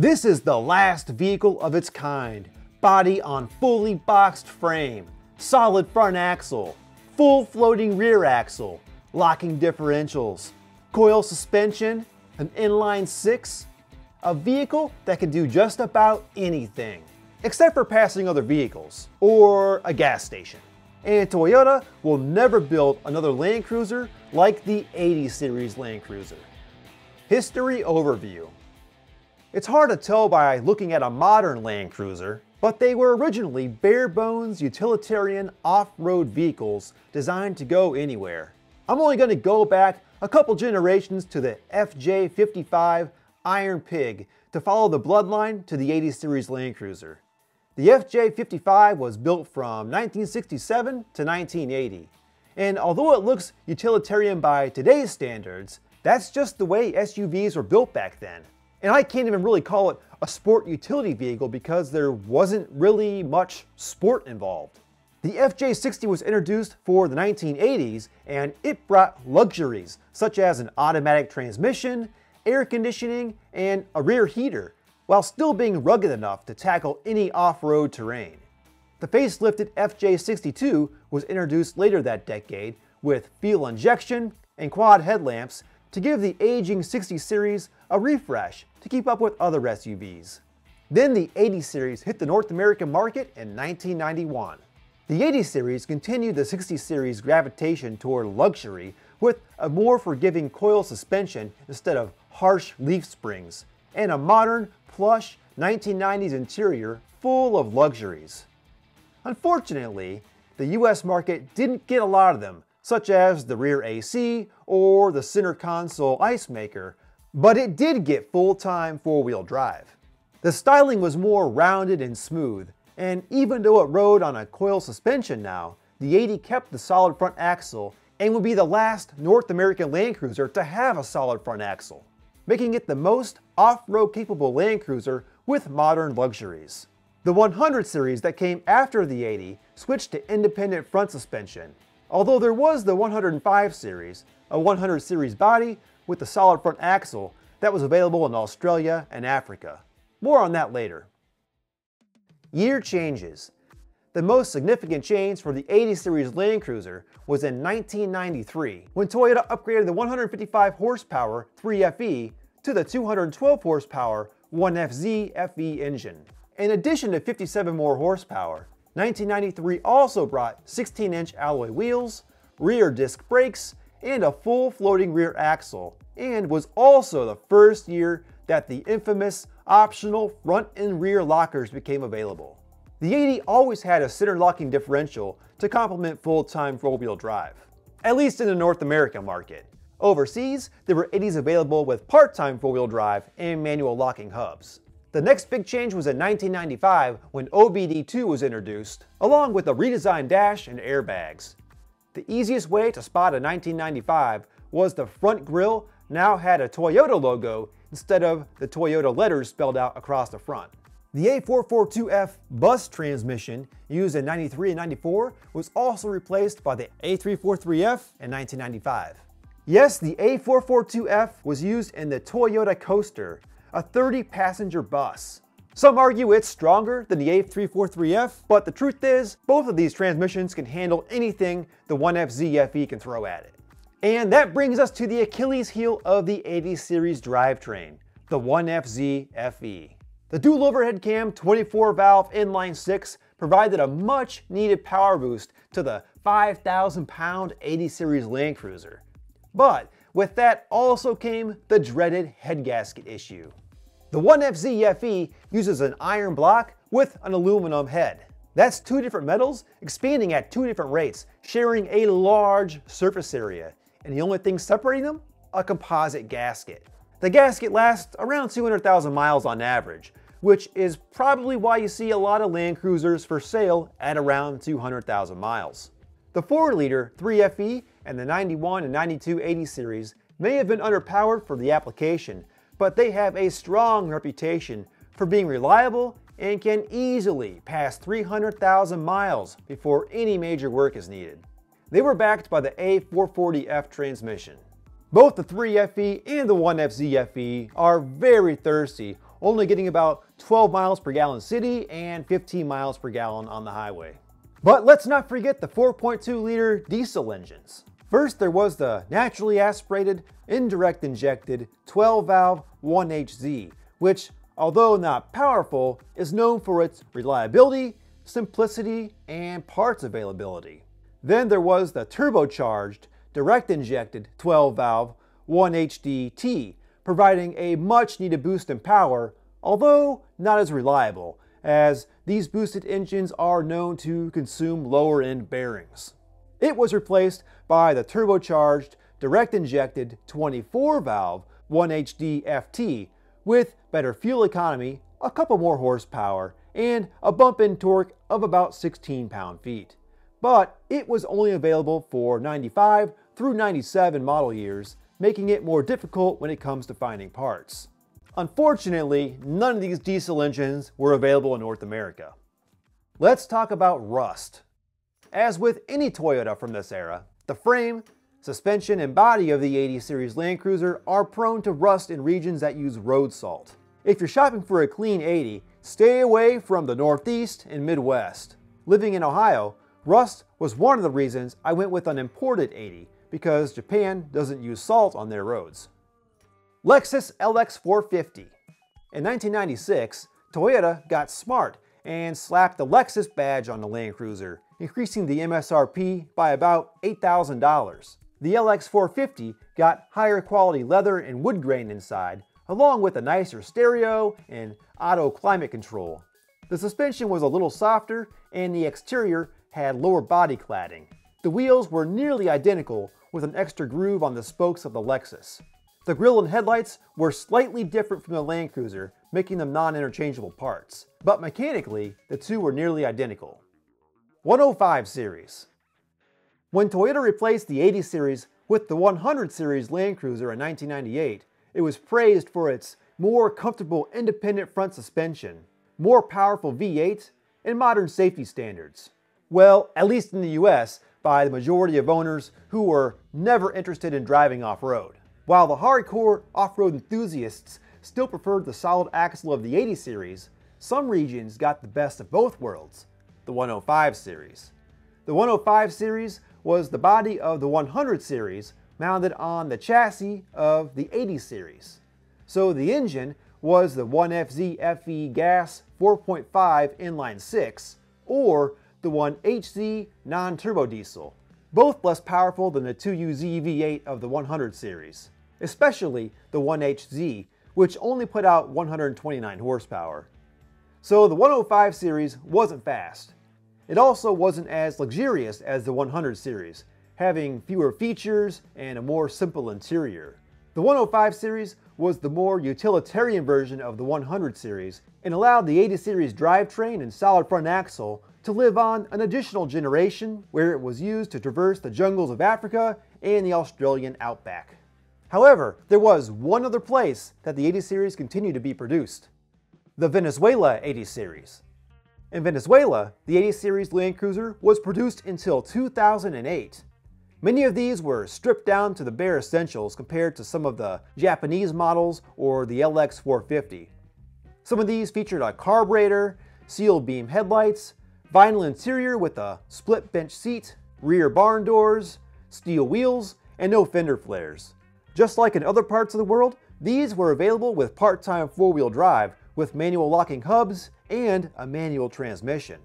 This is the last vehicle of its kind. Body on fully boxed frame, solid front axle, full floating rear axle, locking differentials, coil suspension, an inline six, a vehicle that can do just about anything, except for passing other vehicles or a gas station. And Toyota will never build another Land Cruiser like the 80 series Land Cruiser. History Overview It's hard to tell by looking at a modern Land Cruiser, but they were originally bare bones utilitarian off-road vehicles designed to go anywhere. I'm only going to go back a couple generations to the FJ55 Iron Pig to follow the bloodline to the 80 series Land Cruiser. The FJ55 was built from 1967 to 1980. And although it looks utilitarian by today's standards, that's just the way SUVs were built back then. And I can't even really call it a sport utility vehicle because there wasn't really much sport involved. The FJ60 was introduced for the 1980s and it brought luxuries such as an automatic transmission, air conditioning, and a rear heater, while still being rugged enough to tackle any off-road terrain. The facelifted FJ62 was introduced later that decade with fuel injection and quad headlamps to give the aging 60 series a refresh to keep up with other SUVs. Then the 80 series hit the North American market in 1991. The 80 series continued the 60 series gravitation toward luxury with a more forgiving coil suspension instead of harsh leaf springs, and a modern, plush 1990s interior full of luxuries. Unfortunately, the US market didn't get a lot of them, such as the rear AC or the center console ice maker, but it did get full-time four-wheel drive. The styling was more rounded and smooth, and even though it rode on a coil suspension now, the 80 kept the solid front axle and would be the last North American Land Cruiser to have a solid front axle, making it the most off-road capable Land Cruiser with modern luxuries. The 100 series that came after the 80 switched to independent front suspension, although there was the 105 series, a 100 series body with the solid front axle that was available in Australia and Africa. More on that later. Year changes. The most significant change for the 80 series Land Cruiser was in 1993 when Toyota upgraded the 155 horsepower 3FE to the 212 horsepower 1FZ FE engine. In addition to 57 more horsepower, 1993 also brought 16-inch alloy wheels, rear disc brakes, and a full floating rear axle, and was also the first year that the infamous optional front and rear lockers became available. The 80 always had a center locking differential to complement full-time four-wheel drive, at least in the North American market. Overseas, there were 80s available with part-time four-wheel drive and manual locking hubs. The next big change was in 1995 when OBD2 was introduced, along with a redesigned dash and airbags. The easiest way to spot a 1995 was the front grille now had a Toyota logo instead of the Toyota letters spelled out across the front. The A442F bus transmission used in 93 and 94 was also replaced by the A343F in 1995. Yes, the A442F was used in the Toyota Coaster, a 30-passenger bus. Some argue it's stronger than the A343F, but the truth is, both of these transmissions can handle anything the 1FZ-FE can throw at it. And that brings us to the Achilles heel of the 80 series drivetrain, the 1FZ-FE. The dual overhead cam 24 valve inline 6 provided a much needed power boost to the 5,000 pound 80 series Land Cruiser. But with that also came the dreaded head gasket issue. The 1FZ FE uses an iron block with an aluminum head. That's two different metals expanding at two different rates, sharing a large surface area. And the only thing separating them? A composite gasket. The gasket lasts around 200,000 miles on average, which is probably why you see a lot of Land Cruisers for sale at around 200,000 miles. The 4-liter 3FE and the 91 and 92 80 series may have been underpowered for the application, but they have a strong reputation for being reliable and can easily pass 300,000 miles before any major work is needed. They were backed by the A440F transmission. Both the 3FE and the 1FZ FE are very thirsty only getting about 12 miles per gallon city and 15 miles per gallon on the highway. But let's not forget the 4.2 liter diesel engines. First, there was the naturally aspirated, indirect injected 12 valve 1HZ, which, although not powerful, is known for its reliability, simplicity, and parts availability. Then there was the turbocharged, direct injected 12 valve 1HDT, providing a much needed boost in power, although not as reliable, as these boosted engines are known to consume lower end bearings. It was replaced by the turbocharged, direct injected 24 valve 1HD FT with better fuel economy, a couple more horsepower, and a bump in torque of about 16 pound feet. But it was only available for 95 through 97 model years, making it more difficult when it comes to finding parts. Unfortunately, none of these diesel engines were available in North America. Let's talk about rust. As with any Toyota from this era, the frame, suspension, and body of the 80 series Land Cruiser are prone to rust in regions that use road salt. If you're shopping for a clean 80, stay away from the Northeast and Midwest. Living in Ohio, rust was one of the reasons I went with an imported 80 because Japan doesn't use salt on their roads. Lexus LX450. In 1996, Toyota got smart and slapped the Lexus badge on the Land Cruiser, increasing the MSRP by about $8,000. The LX450 got higher quality leather and wood grain inside, along with a nicer stereo and auto climate control. The suspension was a little softer and the exterior had lower body cladding. The wheels were nearly identical, with an extra groove on the spokes of the Lexus. The grille and headlights were slightly different from the Land Cruiser, making them non-interchangeable parts, but mechanically, the two were nearly identical. 105 series. When Toyota replaced the 80 series with the 100 series Land Cruiser in 1998, it was praised for its more comfortable independent front suspension, more powerful V8, and modern safety standards. Well, at least in the US, by the majority of owners who were never interested in driving off-road. While the hardcore off-road enthusiasts still preferred the solid axle of the 80 series, some regions got the best of both worlds, the 105 series. The 105 series was the body of the 100 series mounted on the chassis of the 80 series. So the engine was the 1FZ FE gas 4.5 inline 6 or the 1HZ non-turbo diesel, both less powerful than the 2UZ V8 of the 100 series, especially the 1HZ, which only put out 129 horsepower. So the 105 series wasn't fast. It also wasn't as luxurious as the 100 series, having fewer features and a more simple interior. The 105 series was the more utilitarian version of the 100 series and allowed the 80 series drivetrain and solid front axle to live on an additional generation where it was used to traverse the jungles of Africa and the Australian outback. However, there was one other place that the 80 series continued to be produced. The Venezuela 80 series. In Venezuela, the 80 series Land Cruiser was produced until 2008. Many of these were stripped down to the bare essentials compared to some of the Japanese models or the LX450. Some of these featured a carburetor, sealed beam headlights, Vinyl interior with a split bench seat, rear barn doors, steel wheels, and no fender flares. Just like in other parts of the world, these were available with part-time four-wheel drive with manual locking hubs and a manual transmission.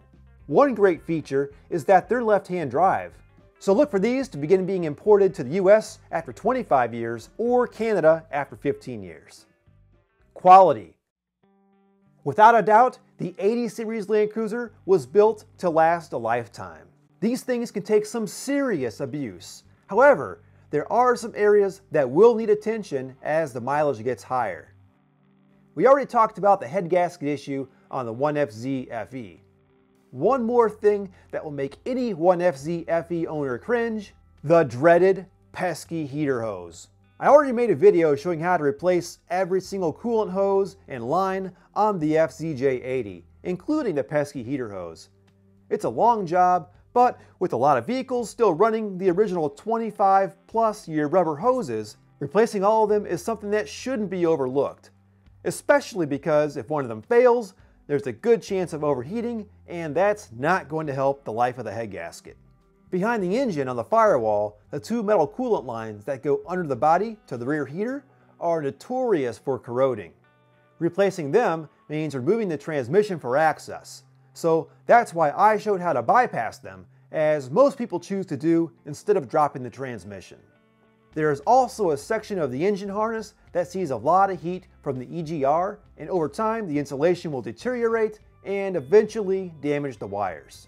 One great feature is that they're left-hand drive. So look for these to begin being imported to the US after 25 years or Canada after 15 years. Quality. Without a doubt, the 80 series Land Cruiser was built to last a lifetime. These things can take some serious abuse. However, there are some areas that will need attention as the mileage gets higher. We already talked about the head gasket issue on the 1FZ FE. One more thing that will make any 1FZ FE owner cringe, the dreaded pesky heater hose. I already made a video showing how to replace every single coolant hose and line on the FZJ80, including the pesky heater hose. It's a long job, but with a lot of vehicles still running the original 25 plus year rubber hoses, replacing all of them is something that shouldn't be overlooked. especially because if one of them fails, there's a good chance of overheating, and that's not going to help the life of the head gasket. Behind the engine on the firewall, the two metal coolant lines that go under the body to the rear heater are notorious for corroding. Replacing them means removing the transmission for access, so that's why I showed how to bypass them, as most people choose to do instead of dropping the transmission. There is also a section of the engine harness that sees a lot of heat from the EGR, and over time the insulation will deteriorate and eventually damage the wires.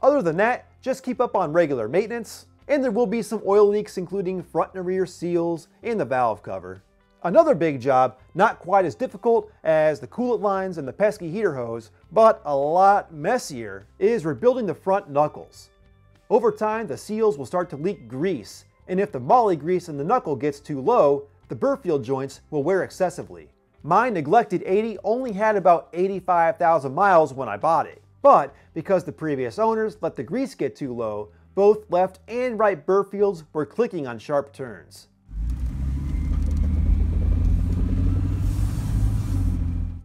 Other than that, just keep up on regular maintenance, and there will be some oil leaks including front and rear seals and the valve cover. Another big job, not quite as difficult as the coolant lines and the pesky heater hose, but a lot messier, is rebuilding the front knuckles. Over time, the seals will start to leak grease, and if the moly grease in the knuckle gets too low, the Birfield joints will wear excessively. My neglected 80 only had about 85,000 miles when I bought it, but because the previous owners let the grease get too low, both left and right Birfields were clicking on sharp turns.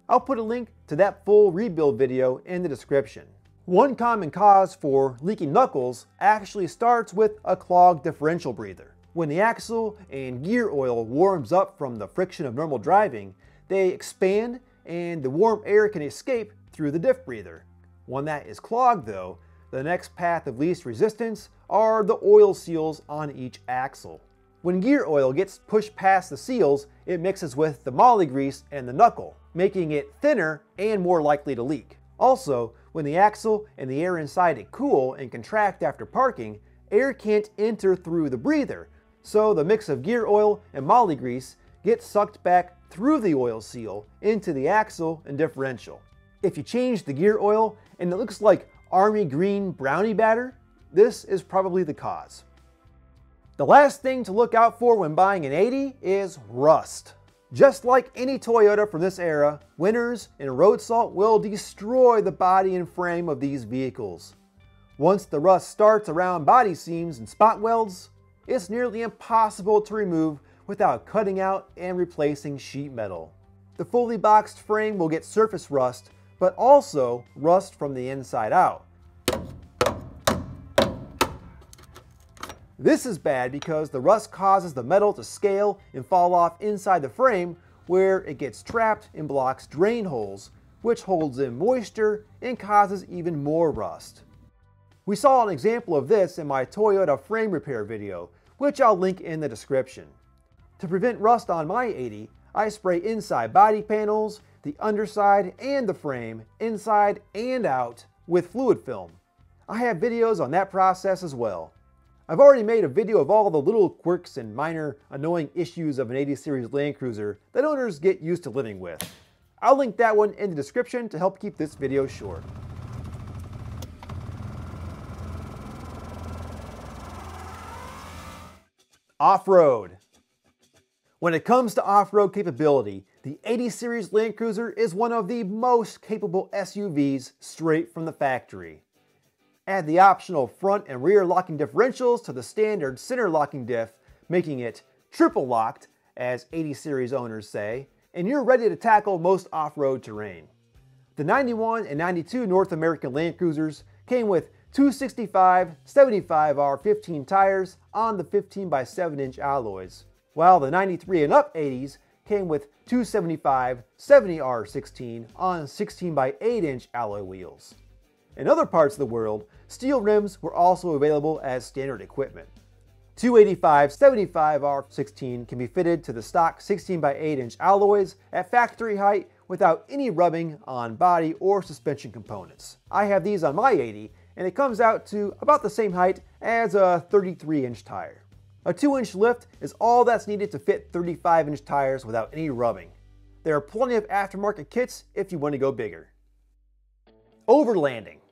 I'll put a link to that full rebuild video in the description. One common cause for leaking knuckles actually starts with a clogged differential breather. When the axle and gear oil warms up from the friction of normal driving, they expand and the warm air can escape through the diff breather. When that is clogged though, the next path of least resistance are the oil seals on each axle. When gear oil gets pushed past the seals, it mixes with the moly grease and the knuckle, making it thinner and more likely to leak. Also, when the axle and the air inside it cool and contract after parking, air can't enter through the breather, so the mix of gear oil and moly grease gets sucked back through the oil seal into the axle and differential. If you change the gear oil and it looks like army green brownie batter, this is probably the cause. The last thing to look out for when buying an 80 is rust. Just like any Toyota from this era, winters and road salt will destroy the body and frame of these vehicles. Once the rust starts around body seams and spot welds, it's nearly impossible to remove without cutting out and replacing sheet metal. The fully boxed frame will get surface rust, but also rust from the inside out. This is bad because the rust causes the metal to scale and fall off inside the frame where it gets trapped and blocks drain holes, which holds in moisture and causes even more rust. We saw an example of this in my Toyota frame repair video, which I'll link in the description. To prevent rust on my 80, I spray inside body panels, the underside and the frame, inside and out, with fluid film. I have videos on that process as well. I've already made a video of all the little quirks and minor annoying issues of an 80 series Land Cruiser that owners get used to living with. I'll link that one in the description to help keep this video short. Off-road. When it comes to off-road capability, the 80 series Land Cruiser is one of the most capable SUVs straight from the factory. Add the optional front and rear locking differentials to the standard center locking diff, making it triple locked, as 80 series owners say, and you're ready to tackle most off-road terrain. The 91 and 92 North American Land Cruisers came with 265 75R15 tires on the 15 by 7 inch alloys, while the 93 and up 80s came with 275 70R16 on 16 by 8 inch alloy wheels. In other parts of the world, steel rims were also available as standard equipment. 285 75R16 can be fitted to the stock 16 by 8 inch alloys at factory height without any rubbing on body or suspension components. I have these on my 80 and it comes out to about the same height as a 33 inch tire. A 2 inch lift is all that's needed to fit 35 inch tires without any rubbing. There are plenty of aftermarket kits if you want to go bigger. Overlanding.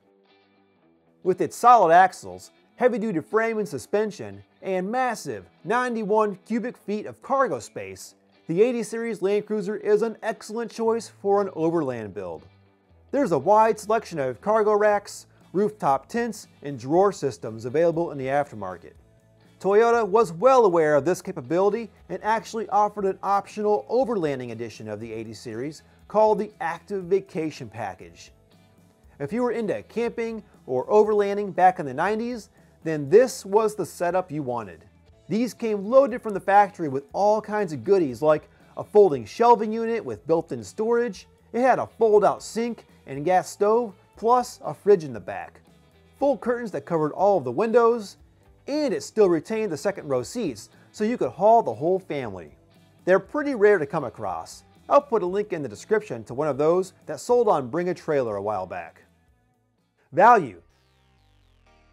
With its solid axles, heavy-duty frame and suspension, and massive 91 cubic feet of cargo space, the 80 Series Land Cruiser is an excellent choice for an overland build. There's a wide selection of cargo racks, rooftop tents, and drawer systems available in the aftermarket. Toyota was well aware of this capability and actually offered an optional overlanding edition of the 80 series called the Active Vacation Package. If you were into camping or overlanding back in the 90s, then this was the setup you wanted. These came loaded from the factory with all kinds of goodies like a folding shelving unit with built-in storage, it had a fold-out sink and gas stove, plus a fridge in the back. Full curtains that covered all of the windows, and it still retained the second row seats, so you could haul the whole family. They're pretty rare to come across. I'll put a link in the description to one of those that sold on Bring a Trailer a while back. Value.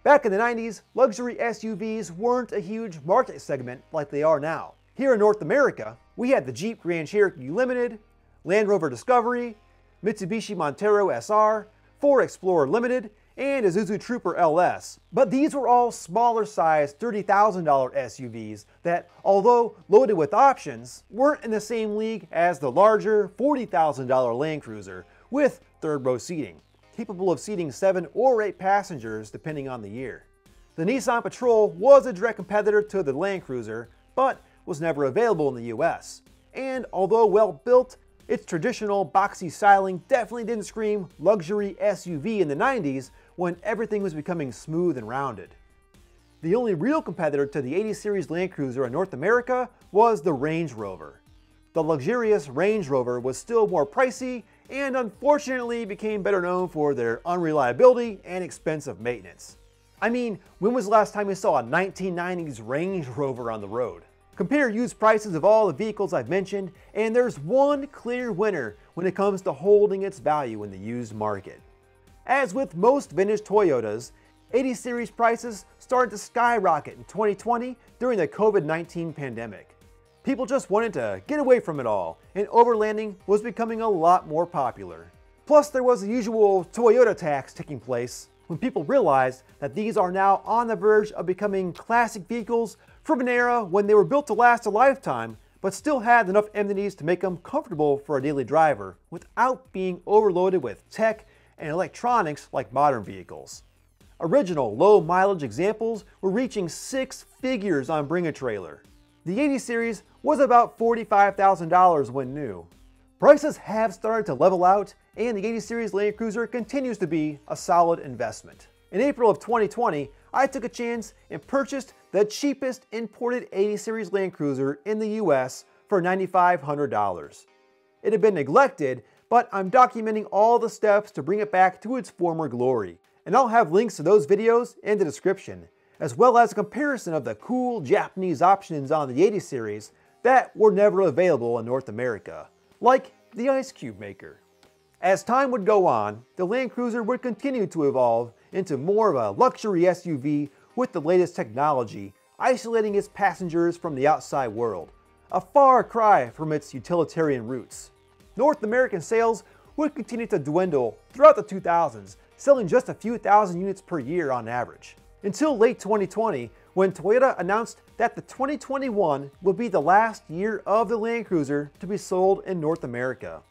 Back in the 90s, luxury SUVs weren't a huge market segment like they are now. Here in North America, we had the Jeep Grand Cherokee Limited, Land Rover Discovery, Mitsubishi Montero SR, Ford Explorer Limited, and Isuzu Trooper LS. But these were all smaller sized $30,000 SUVs that, although loaded with options, weren't in the same league as the larger $40,000 Land Cruiser with third row seating, capable of seating 7 or 8 passengers depending on the year. The Nissan Patrol was a direct competitor to the Land Cruiser, but was never available in the US. And although well built, its traditional boxy styling definitely didn't scream luxury SUV in the 90s when everything was becoming smooth and rounded. The only real competitor to the 80 series Land Cruiser in North America was the Range Rover. The luxurious Range Rover was still more pricey and unfortunately became better known for their unreliability and expensive maintenance. I mean, when was the last time you saw a 1990s Range Rover on the road? Compare used prices of all the vehicles I've mentioned, and there's one clear winner when it comes to holding its value in the used market. As with most vintage Toyotas, 80 series prices started to skyrocket in 2020 during the COVID-19 pandemic. People just wanted to get away from it all, and overlanding was becoming a lot more popular. Plus, there was the usual Toyota tax taking place when people realized that these are now on the verge of becoming classic vehicles from an era when they were built to last a lifetime, but still had enough amenities to make them comfortable for a daily driver without being overloaded with tech and electronics like modern vehicles. Original low mileage examples were reaching six figures on Bring a Trailer. The 80 series was about $45,000 when new. Prices have started to level out and the 80 series Land Cruiser continues to be a solid investment. In April of 2020, I took a chance and purchased the cheapest imported 80 series Land Cruiser in the US for $9,500. It had been neglected, but I'm documenting all the steps to bring it back to its former glory. And I'll have links to those videos in the description, as well as a comparison of the cool Japanese options on the 80 series that were never available in North America, like the Ice Cube Maker. As time would go on, the Land Cruiser would continue to evolve into more of a luxury SUV with the latest technology, isolating its passengers from the outside world, a far cry from its utilitarian roots. North American sales would continue to dwindle throughout the 2000s, selling just a few thousand units per year on average. Until late 2020, when Toyota announced that the 2021 would be the last year of the Land Cruiser to be sold in North America.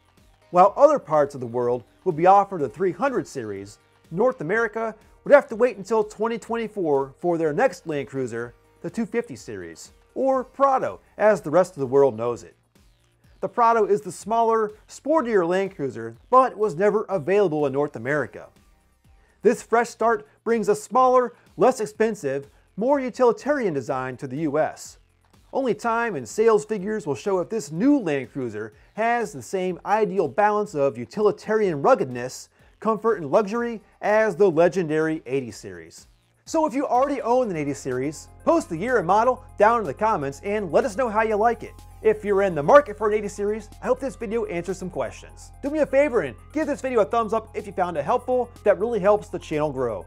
While other parts of the world would be offered the 300 series, North America would have to wait until 2024 for their next Land Cruiser, the 250 series, or Prado as the rest of the world knows it. The Prado is the smaller, sportier Land Cruiser, but was never available in North America. This fresh start brings a smaller, less expensive, more utilitarian design to the US. Only time and sales figures will show if this new Land Cruiser has the same ideal balance of utilitarian ruggedness, comfort, and luxury as the legendary 80 series. So if you already own an 80 series, post the year and model down in the comments and let us know how you like it. If you're in the market for an 80 series, I hope this video answers some questions. Do me a favor and give this video a thumbs up if you found it helpful. That really helps the channel grow.